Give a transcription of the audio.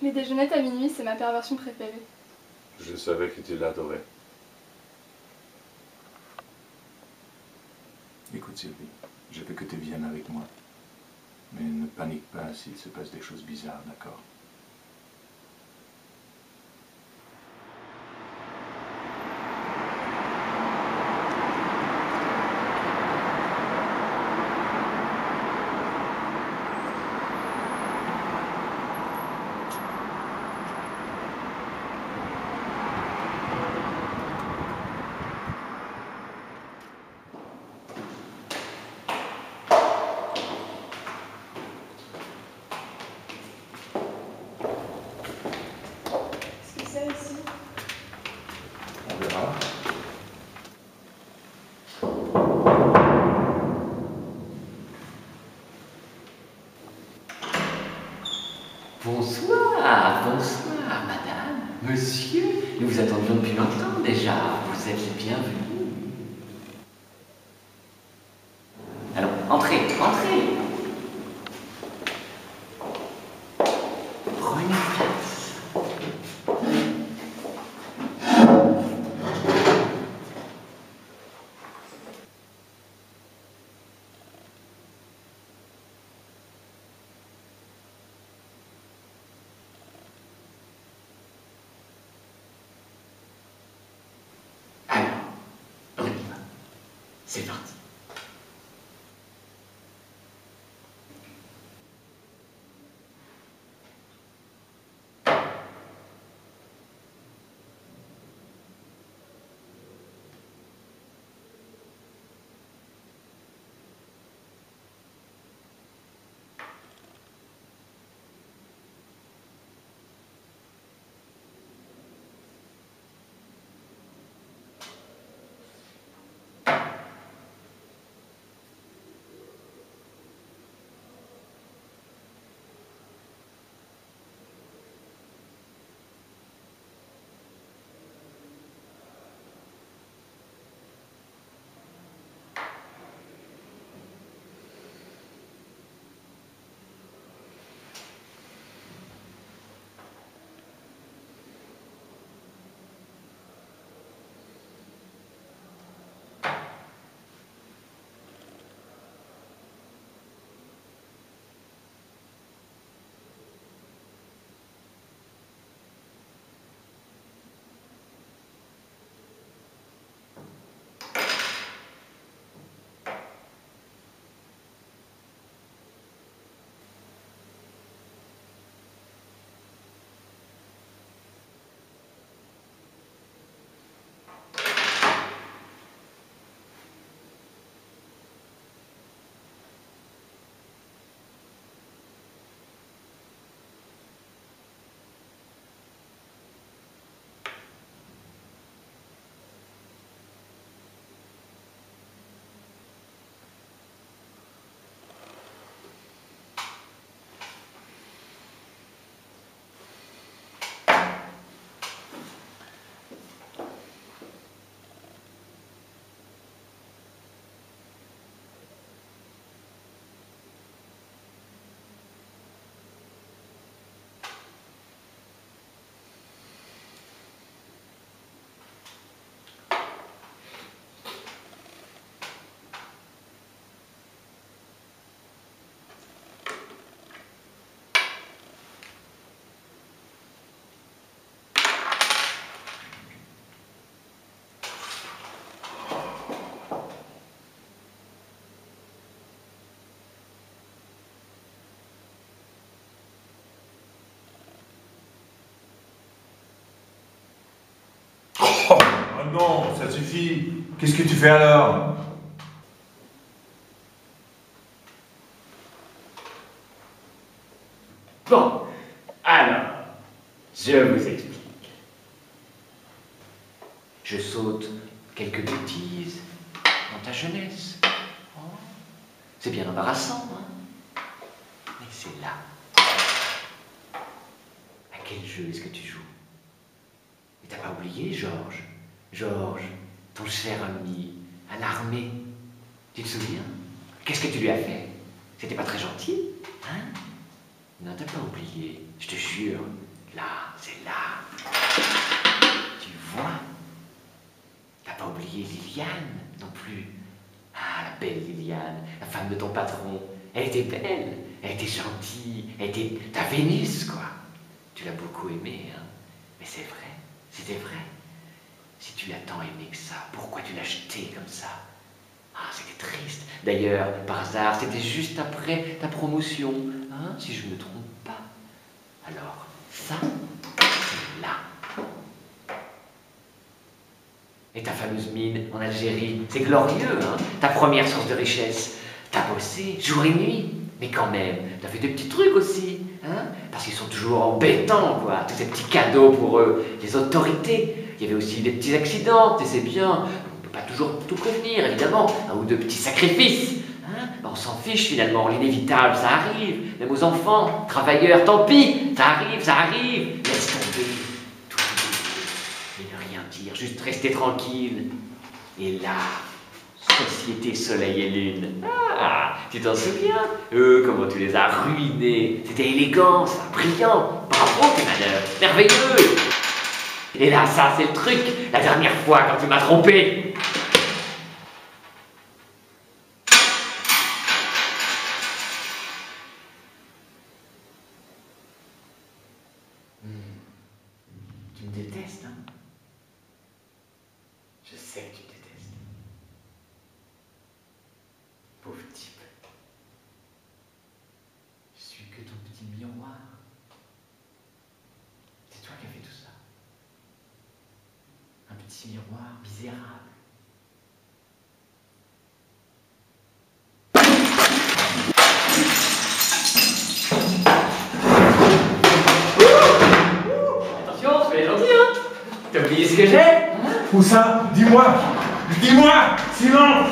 Les déjeunettes à minuit, c'est ma perversion préférée. Je savais que tu l'adorais. Écoute Sylvie, je veux que tu viennes avec moi. Mais ne panique pas s'il se passe des choses bizarres, d'accord? Entrez, entrez. Prenez place. Alors, va. C'est parti. Non, ça suffit. Qu'est-ce que tu fais alors? Bon, alors, je vous explique. Je saute quelques bêtises dans ta jeunesse. Oh, c'est bien embarrassant, hein? Mais c'est là. À quel jeu est-ce que tu joues? Mais t'as pas oublié Georges? Georges, ton cher ami, à l'armée. Tu te souviens? Qu'est-ce que tu lui as fait? C'était pas très gentil, hein? Non, t'as pas oublié, je te jure. Là, c'est là. Tu vois? T'as pas oublié Liliane non plus. Ah, la belle Liliane, la femme de ton patron. Elle était belle, elle était gentille, elle était ta Vénus, quoi. Tu l'as beaucoup aimée, hein. Mais c'est vrai, c'était vrai. Si tu l'as tant aimé que ça, pourquoi tu l'as jetée comme ça? Ah, c'était triste. D'ailleurs, par hasard, c'était juste après ta promotion, hein, si je ne me trompe pas. Alors, ça, c'est là. Et ta fameuse mine en Algérie, c'est glorieux, hein? Ta première source de richesse. T'as bossé jour et nuit, mais quand même, t'as fait des petits trucs aussi, hein? Parce qu'ils sont toujours embêtants, quoi, tous ces petits cadeaux pour eux, les autorités. Il y avait aussi des petits accidents, tu sais bien. On peut pas toujours tout prévenir, évidemment. Un ou deux petits sacrifices. Hein on s'en fiche finalement, l'inévitable, ça arrive. Même aux enfants, travailleurs, tant pis, ça arrive, ça arrive. Laisse tomber, tout. Et ne rien dire, juste rester tranquille. Et là, Société Soleil et Lune. Ah, tu t'en souviens? Eux, comment tu les as ruinés. C'était élégant, ça, brillant. Bravo, tes manœuvres, merveilleux. Et là, ça, c'est le truc. La dernière fois, quand tu m'as trompé. Hmm. Tu me détestes, hein Je sais que tu me détestes. Pauvre type. Je suis que ton petit miroir. C'est toi qui as fait tout ça. Un petit miroir misérable. Attention, soyez gentil, hein. T'as oublié ce que j'ai hein. Où ça? Dis-moi. Dis-moi. Sinon